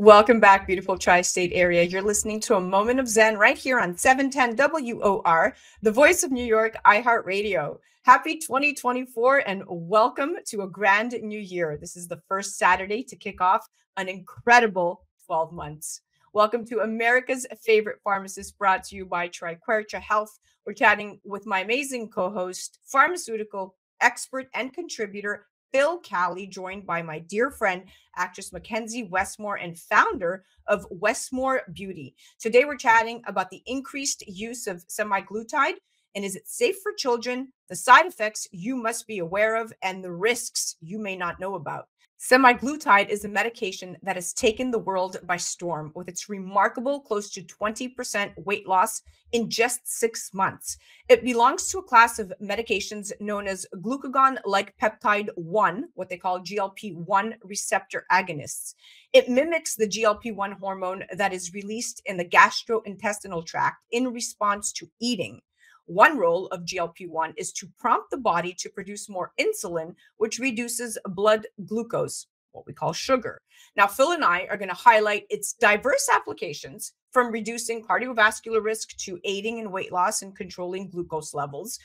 Welcome back, beautiful tri state area. You're listening to a moment of Xen right here on 710 WOR, the voice of New York, iHeartRadio. Happy 2024 and welcome to a grand new year. This is the first Saturday to kick off an incredible 12 months. Welcome to America's favorite pharmacist, brought to you by Triquetra Health. We're chatting with my amazing co host, pharmaceutical expert and contributor, Phil Cowley, joined by my dear friend, actress McKenzie Westmore, and founder of Westmore Beauty. Today, we're chatting about the increased use of semaglutide and is it safe for children, the side effects you must be aware of, and the risks you may not know about. Semaglutide is a medication that has taken the world by storm with its remarkable close to 20% weight loss in just six months. It belongs to a class of medications known as glucagon like peptide 1, what they call GLP 1 receptor agonists. It mimics the GLP 1 hormone that is released in the gastrointestinal tract in response to eating. One role of GLP 1 is to prompt the body to produce more insulin, which reduces blood glucose, what we call sugar. Now, Phil and I are going to highlight its diverse applications from reducing cardiovascular risk to aiding in weight loss and controlling glucose levels.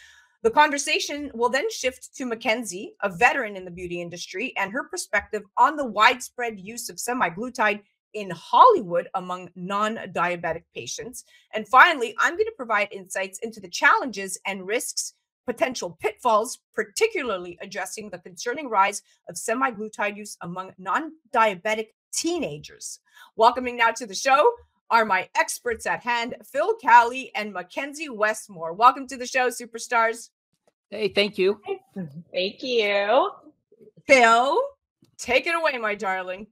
The conversation will then shift to McKenzie, a veteran in the beauty industry, and her perspective on the widespread use of semaglutide in Hollywood among non diabetic patients. And finally, I'm going to provide insights into the challenges and risks, potential pitfalls, particularly addressing the concerning rise of semaglutide use among non diabetic teenagers. Welcoming now to the show are my experts at hand, Phil Cowley and McKenzie Westmore. Welcome to the show, superstars. Hey, thank you. Thank you. Phil, take it away, my darling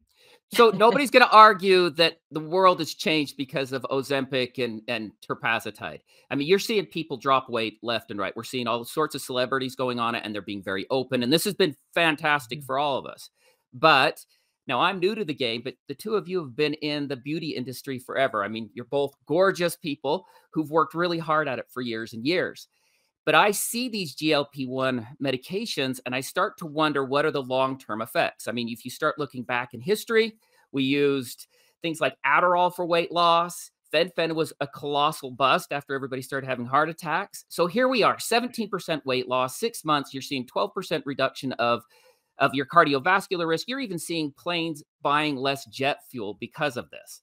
so nobody's going to argue that the world has changed because of Ozempic and and tirzepatide. I mean, you're seeing people drop weight left and right. We're seeing all sorts of celebrities going on it, and they're being very open. And this has been fantastic mm-hmm. for all of us. But now I'm new to the game, but the two of you have been in the beauty industry forever. I mean, you're both gorgeous people who've worked really hard at it for years and years. But I see these GLP 1 medications and I start to wonder what are the long term effects. I mean, if you start looking back in history, we used things like Adderall for weight loss. Fen-Phen was a colossal bust after everybody started having heart attacks. So here we are, 17% weight loss, six months, you're seeing 12% reduction of, of your cardiovascular risk. You're even seeing planes buying less jet fuel because of this.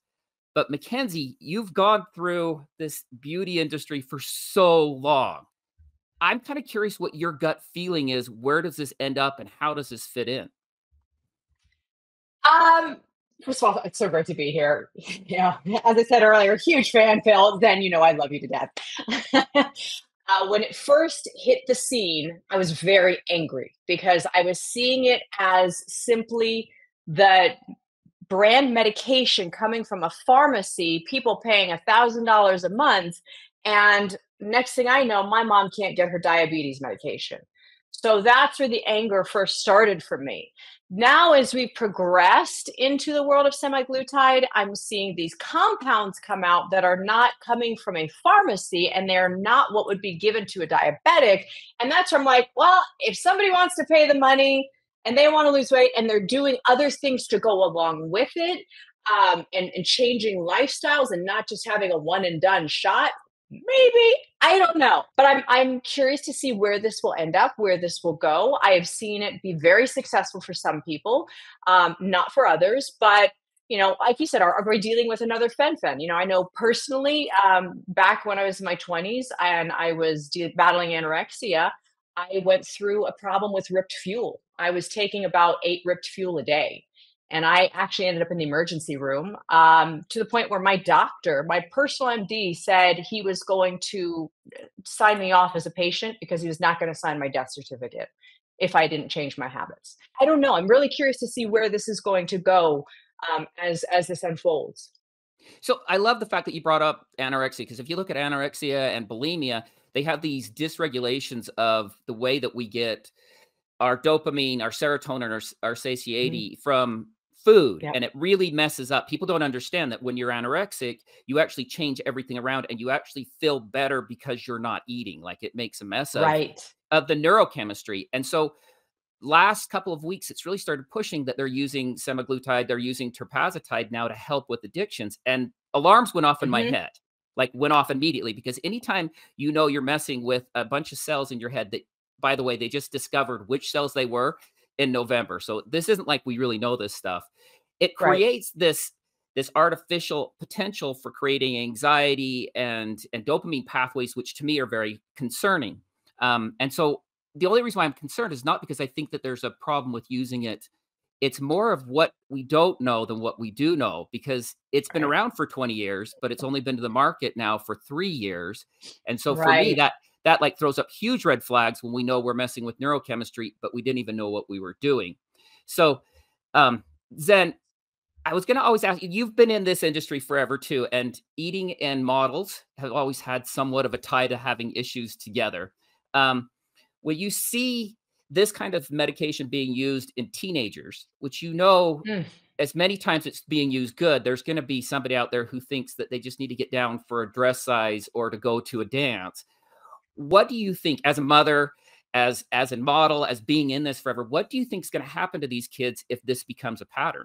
But McKenzie, you've gone through this beauty industry for so long. I'm kind of curious what your gut feeling is. Where does this end up and how does this fit in? Um, first of all, it's so great to be here. Yeah, as I said earlier, huge fan, Phil. Then you know I love you to death. uh, when it first hit the scene, I was very angry because I was seeing it as simply the brand medication coming from a pharmacy, people paying a thousand dollars a month, and next thing I know, my mom can't get her diabetes medication. So that's where the anger first started for me. Now, as we've progressed into the world of semaglutide, I'm seeing these compounds come out that are not coming from a pharmacy and they're not what would be given to a diabetic. And that's where I'm like, well, if somebody wants to pay the money and they want to lose weight and they're doing other things to go along with it, um, and, and changing lifestyles and not just having a one and done shot, maybe i don't know but i'm i'm curious to see where this will end up where this will go. I have seen it be very successful for some people um, not for others but you know like you said are, are we dealing with another fen-phen you know i know personally um, back when i was in my 20s and i was de- battling anorexia i went through a problem with ripped fuel. I was taking about eight ripped fuel a day and I actually ended up in the emergency room um, to the point where my doctor, my personal MD, said he was going to uh, sign me off as a patient because he was not going to sign my death certificate if I didn't change my habits. I don't know. I'm really curious to see where this is going to go um, as as this unfolds. So I love the fact that you brought up anorexia because if you look at anorexia and bulimia, they have these dysregulations of the way that we get our dopamine, our serotonin, our, our mm-hmm. satiety mm-hmm. from food yep. and it really messes up people don't understand that when you're anorexic you actually change everything around and you actually feel better because you're not eating like it makes a mess of, right. of the neurochemistry and so last couple of weeks, it's really started pushing that they're using semaglutide, they're using tirzepatide now to help with addictions. And alarms went off in mm-hmm. my head, like went off immediately because anytime you know you're messing with a bunch of cells in your head that, by the way, they just discovered which cells they were in November. So this isn't like we really know this stuff. It creates right. this this artificial potential for creating anxiety and and dopamine pathways, which to me are very concerning. Um, and so the only reason why I'm concerned is not because I think that there's a problem with using it. It's more of what we don't know than what we do know because it's been around for 20 years, but it's only been to the market now for three years. And so for right. me, that that like throws up huge red flags when we know we're messing with neurochemistry, but we didn't even know what we were doing. So um Xen, I was going to always ask you, you've been in this industry forever too, and eating and models have always had somewhat of a tie to having issues together. Um, when you see this kind of medication being used in teenagers, which you know, mm. as many times it's being used good, there's going to be somebody out there who thinks that they just need to get down for a dress size or to go to a dance. What do you think, as a mother, as as a model, as being in this forever, what do you think is going to happen to these kids if this becomes a pattern?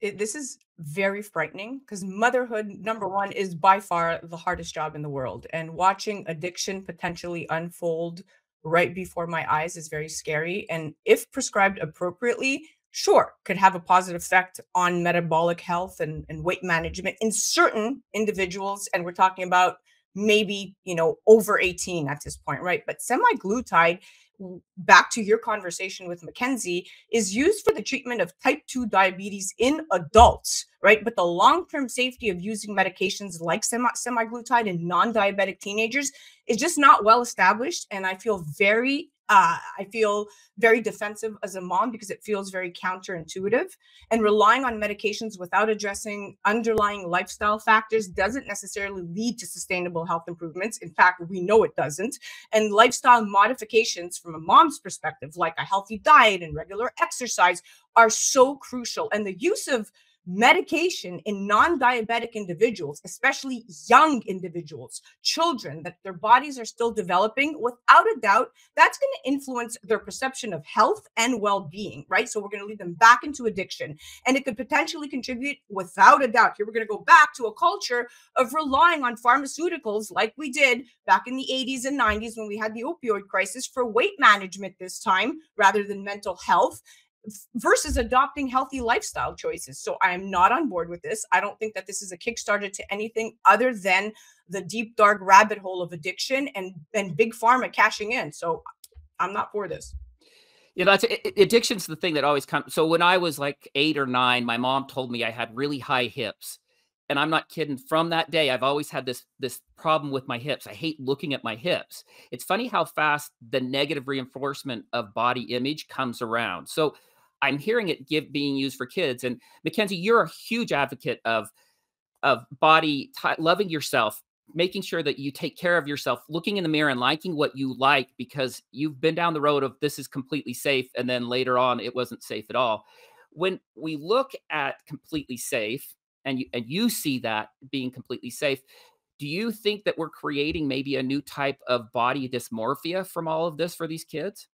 It, this is very frightening because motherhood, number one, is by far the hardest job in the world. And watching addiction potentially unfold right before my eyes is very scary. And if prescribed appropriately, sure, could have a positive effect on metabolic health and, and weight management in certain individuals. And we're talking about maybe, you know, over 18 at this point, right? But semaglutide back to your conversation with McKenzie, is used for the treatment of type 2 diabetes in adults, right? But the long term safety of using medications like semi- semaglutide in non diabetic teenagers is just not well established. And I feel very uh, I feel very defensive as a mom because it feels very counterintuitive. And relying on medications without addressing underlying lifestyle factors doesn't necessarily lead to sustainable health improvements. In fact, we know it doesn't. And lifestyle modifications from a mom's perspective, like a healthy diet and regular exercise, are so crucial. And the use of medication in non-diabetic individuals especially young individuals children that their bodies are still developing without a doubt that's going to influence their perception of health and well-being right? So we're going to lead them back into addiction and it could potentially contribute without a doubt here we're going to go back to a culture of relying on pharmaceuticals like we did back in the 80s and 90s when we had the opioid crisis for weight management this time rather than mental health versus adopting healthy lifestyle choices. So I am not on board with this. I don't think that this is a kickstarter to anything other than the deep dark rabbit hole of addiction and and big pharma cashing in. So I'm not for this. You know, that's addiction's the thing that always comes. So when I was like eight or nine, my mom told me I had really high hips, and I'm not kidding. From that day, I've always had this this problem with my hips. I hate looking at my hips. It's funny how fast the negative reinforcement of body image comes around. So I'm hearing it give being used for kids. And McKenzie, you're a huge advocate of of body loving yourself, making sure that you take care of yourself, looking in the mirror and liking what you like because you've been down the road of this is completely safe, and then later on it wasn't safe at all. When we look at completely safe, and you and you see that being completely safe, do you think that we're creating maybe a new type of body dysmorphia from all of this for these kids?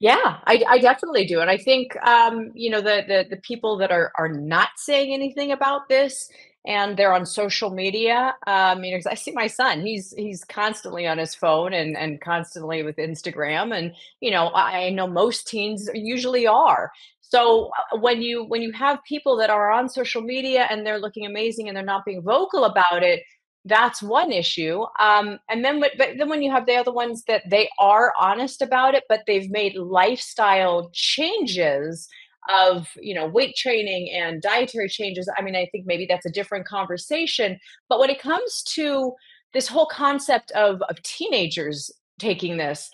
Yeah, I, I definitely do, and I think um, you know the, the the people that are are not saying anything about this, and they're on social media. Um, you know, I see my son; he's he's constantly on his phone and and constantly with Instagram, and you know, I, know most teens usually are. So uh, when you when you have people that are on social media and they're looking amazing and they're not being vocal about it, that's one issue. Um, and then but then when you have the other ones that they are honest about it but they've made lifestyle changes of you know weight training and dietary changes i mean i think maybe that's a different conversation. But when it comes to this whole concept of of teenagers taking this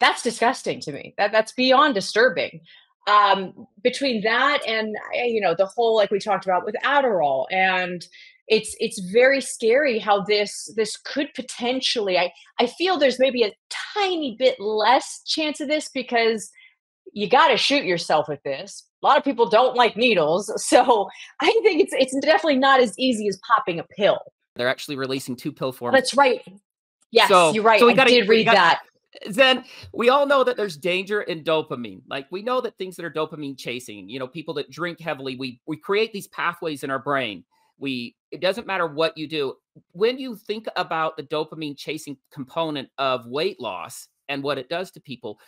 that's disgusting to me. That that's beyond disturbing. Um, between that and you know the whole like we talked about with adderall and it's it's very scary how this this could potentially i i feel there's maybe a tiny bit less chance of this because you got to shoot yourself with this. A lot of people don't like needles so i think it's it's definitely not as easy as popping a pill. They're actually releasing two pill forms. That's right. Yes so, you're right. so we gotta, i did read gotta, that. Then we all know that there's danger in dopamine. Like we know that things that are dopamine chasing, you know, people that drink heavily, we we create these pathways in our brain. We it doesn't matter what you do. When you think about the dopamine chasing component of weight loss and what it does to people,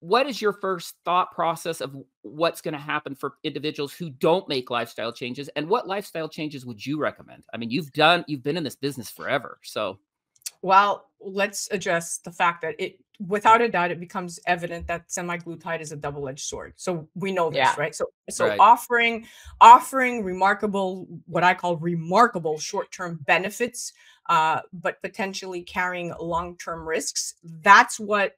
what is your first thought process of what's going to happen for individuals who don't make lifestyle changes and what lifestyle changes would you recommend i mean you've done you've been in this business forever so well let's address the fact that it without a doubt it becomes evident that semaglutide is a double-edged sword. So we know this Yeah. right? So so Right. offering offering remarkable what i call remarkable short-term benefits uh, but potentially carrying long-term risks that's what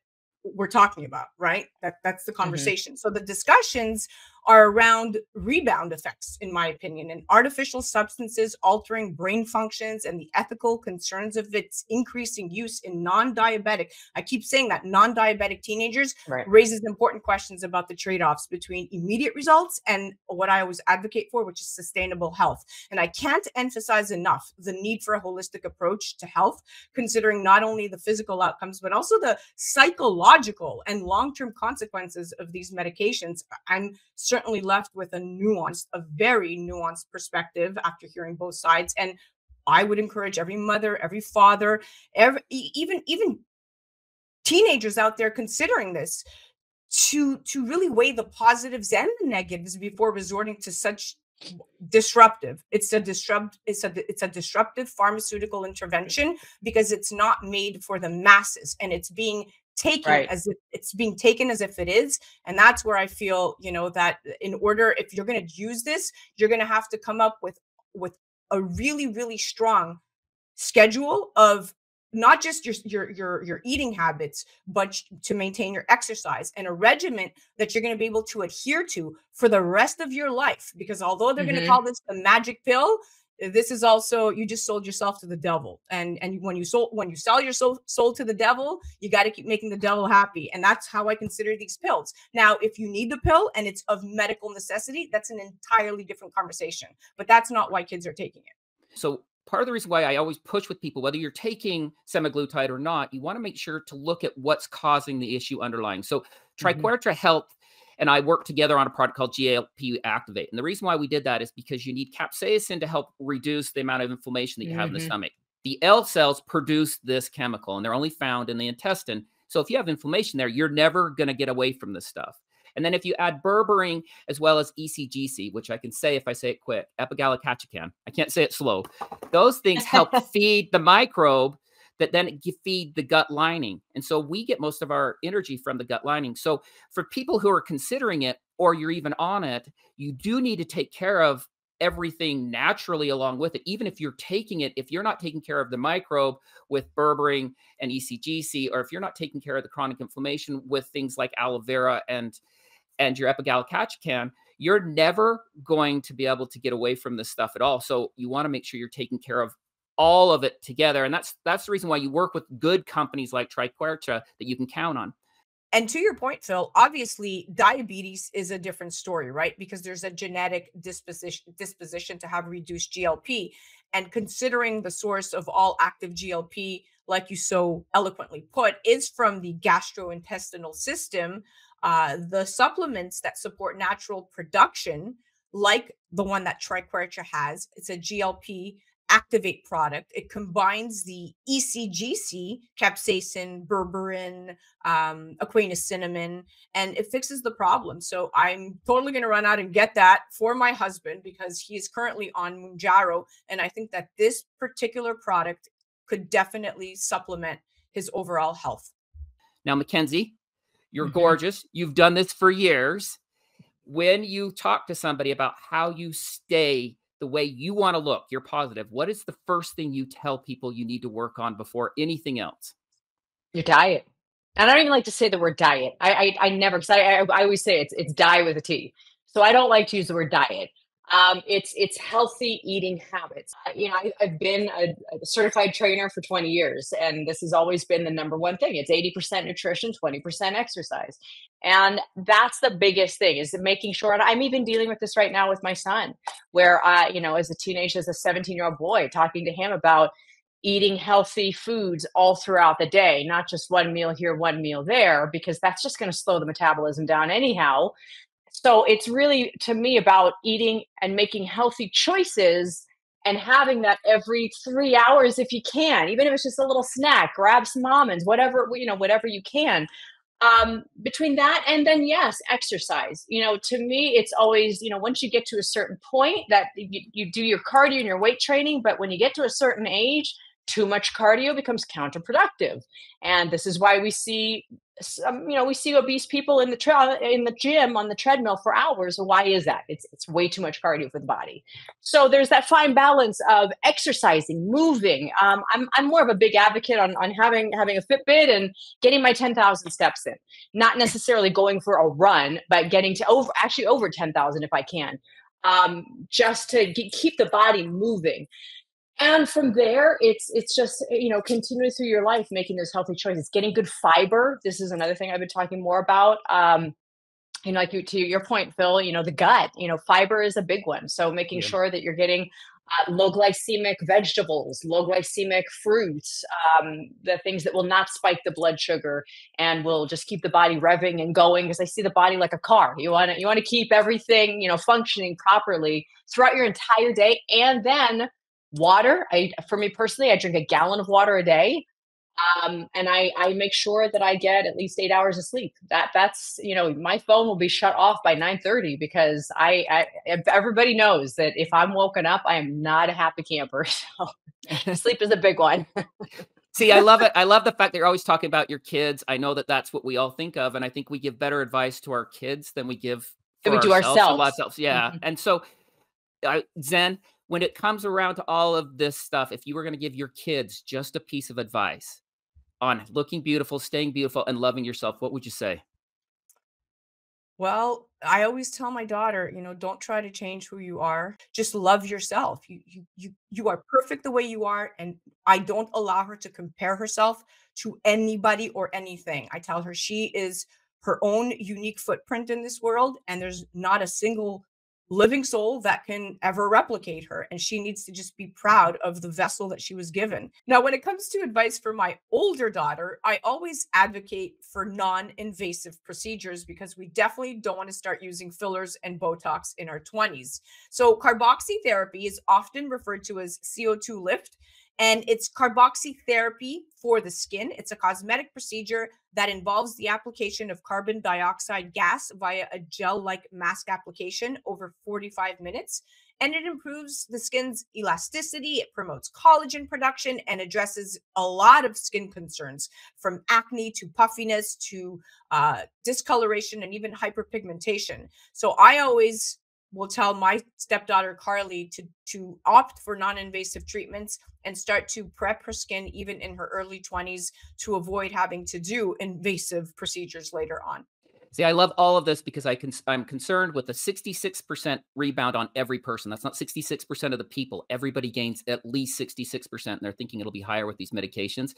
we're talking about right? That that's the conversation. So the discussions are around rebound effects in my opinion and artificial substances altering brain functions and the ethical concerns of its increasing use in non-diabetic i keep saying that non-diabetic teenagers Right. raises important questions about the trade-offs between immediate results and what I always advocate for, which is sustainable health. And I can't emphasize enough the need for a holistic approach to health, considering not only the physical outcomes, but also the psychological and long-term consequences of these medications. I'm certainly left with a nuanced, a very nuanced perspective after hearing both sides. And I would encourage every mother, every father, every even even teenagers out there considering this to to really weigh the positives and the negatives before resorting to such disruptive it's a disrupt it's a it's a disruptive pharmaceutical intervention because it's not made for the masses and it's being taken Right. as if it's being taken as if it is and that's where i feel you know that in order if you're going to use this you're going to have to come up with with a really really strong schedule of not just your your your your eating habits but to maintain your exercise and a regimen that you're going to be able to adhere to for the rest of your life because although they're going Mhm. to call this the magic pill this is also you just sold yourself to the devil. And and when you sold when you sell your soul, soul to the devil you got to keep making the devil happy. And that's how i consider these pills. Now if you need the pill and it's of medical necessity that's an entirely different conversation. But that's not why kids are taking it. So part of the reason why I always push with people, whether you're taking semaglutide or not, you want to make sure to look at what's causing the issue underlying. So. Mm-hmm. Triquetra Health and I worked together on a product called GLP Activate. And the reason why we did that is because you need capsaicin to help reduce the amount of inflammation that you have in the Mhm. stomach. The L cells produce this chemical and they're only found in the intestine. So if you have inflammation there, you're never going to get away from this stuff. And then if you add berberine as well as ECGC, which I can say if I say it quick, epigallocatechin, I can't say it slow. Those things help feed the microbe that then feed the gut lining. And so we get most of our energy from the gut lining. So for people who are considering it or you're even on it, you do need to take care of everything naturally along with it. Even if you're taking it, if you're not taking care of the microbe with berberine and ECGC, or if you're not taking care of the chronic inflammation with things like aloe vera and and your epigallocatechin, you're never going to be able to get away from this stuff at all. So you want to make sure you're taking care of all of it together, and that's that's the reason why you work with good companies like Triquetra that you can count on. And to your point, Phil, obviously diabetes is a different story, right? Because there's a genetic disposition disposition to have reduced GLP. And considering the source of all active GLP, like you so eloquently put, is from the gastrointestinal system, uh, the supplements that support natural production, like the one that Triquetra has, it's a GLP activate product. It combines the ECGC, capsaicin, berberine, um, Aquinas cinnamon, and it fixes the problem. So I'm totally going to run out and get that for my husband because he is currently on Mounjaro. And I think that this particular product could definitely supplement his overall health. Now, McKenzie, you're Mhm. gorgeous. You've done this for years. When you talk to somebody about how you stay the way you want to look, you're positive. What is the first thing you tell people you need to work on before anything else? Your diet. And I don't even like to say the word diet. I I, I never because I, I I always say it's it's die with a T. So I don't like to use the word diet. Um, it's it's healthy eating habits. You know, I, I've been a, a certified trainer for 20 years, and this has always been the number one thing. It's 80% nutrition, 20% exercise, and that's the biggest thing is making sure. And I'm even dealing with this right now with my son, where I, you know, as a teenager, as a 17 year old boy, talking to him about eating healthy foods all throughout the day, not just one meal here, one meal there, because that's just going to slow the metabolism down anyhow. So it's really to me about eating and making healthy choices and having that every three hours if you can, even if it's just a little snack, grab some almonds, whatever, you know, whatever you can. Um, between that and then yes, exercise. You know, to me, it's always, you know, once you get to a certain point that you, you do your cardio and your weight training, but when you get to a certain age, too much cardio becomes counterproductive. And this is why we see some, you know we see obese people in the tra- in the gym on the treadmill for hours. Why is that? It's it's way too much cardio for the body. So there's that fine balance of exercising moving. Um, I'm, I'm more of a big advocate on, on having having a fitbit and getting my 10,000 steps in. Not necessarily going for a run but getting to over actually over 10,000 if I can um, just to keep the body moving and from there it's it's just you know continuing through your life making those healthy choices getting good fiber. This is another thing i've been talking more about um you know like you, to your point phil you know the gut you know fiber is a big one. So making yeah. sure that you're getting uh, low glycemic vegetables low glycemic fruits um, the things that will not spike the blood sugar and will just keep the body revving and going because i see the body like a car. You want to you want to keep everything you know functioning properly throughout your entire day and then water i for me personally i drink a gallon of water a day um, and I, I make sure that I get at least eight hours of sleep. That that's you know my phone will be shut off by nine thirty because I, I everybody knows that if I'm woken up, I am not a happy camper. So sleep is a big one. See, I love it. I love the fact that you're always talking about your kids. I know that that's what we all think of, and I think we give better advice to our kids than we give we do ourselves. ourselves. Yeah, mm-hmm. and so, uh, Xen, when it comes around to all of this stuff, if you were going to give your kids just a piece of advice on looking beautiful, staying beautiful, and loving yourself, what would you say? Well, I always tell my daughter, you know, don't try to change who you are. Just love yourself. You you you you are perfect the way you are and I don't allow her to compare herself to anybody or anything. I tell her she is her own unique footprint in this world and there's not a single living soul that can ever replicate her. And she needs to just be proud of the vessel that she was given. Now, when it comes to advice for my older daughter, I always advocate for non invasive procedures because we definitely don't want to start using fillers and Botox in our 20s. So, carboxytherapy is often referred to as CO2 lift and it's carboxytherapy for the skin. It's a cosmetic procedure that involves the application of carbon dioxide gas via a gel like mask application over 45 minutes. And it improves the skin's elasticity, it promotes collagen production, and addresses a lot of skin concerns from acne to puffiness to uh, discoloration and even hyperpigmentation. So I always will tell my stepdaughter Carly to to opt for non-invasive treatments and start to prep her skin even in her early 20s to avoid having to do invasive procedures later on. See, I love all of this because I can, I'm concerned with the 66% rebound on every person. That's not 66% of the people. Everybody gains at least 66%, and they're thinking it'll be higher with these medications.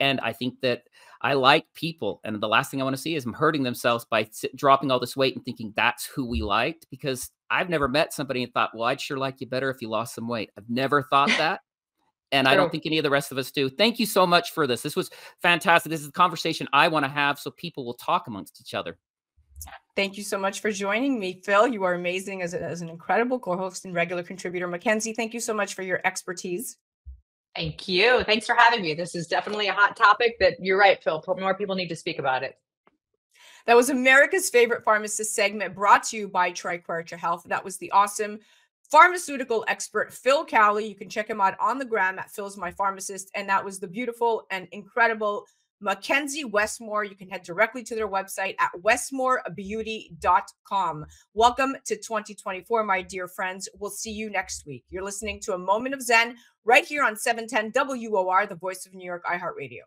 And I think that I like people, and the last thing I want to see is them hurting themselves by dropping all this weight and thinking that's who we liked because I've never met somebody and thought, well, I'd sure like you better if you lost some weight. I've never thought that. And I don't think any of the rest of us do. Thank you so much for this. This was fantastic. This is a conversation I want to have so people will talk amongst each other. Thank you so much for joining me, Phil. You are amazing as, a, as an incredible co host and regular contributor. McKenzie, thank you so much for your expertise. Thank you. Thanks for having me. This is definitely a hot topic that you're right, Phil. More people need to speak about it. That was America's favorite pharmacist segment brought to you by Triquetra Health. That was the awesome pharmaceutical expert Phil Cowley. You can check him out on the gram at Phil's My Pharmacist. And that was the beautiful and incredible McKenzie Westmore. You can head directly to their website at westmorebeauty.com. Welcome to 2024, my dear friends. We'll see you next week. You're listening to a moment of Xen right here on 710 WOR, the voice of New York iHeartRadio.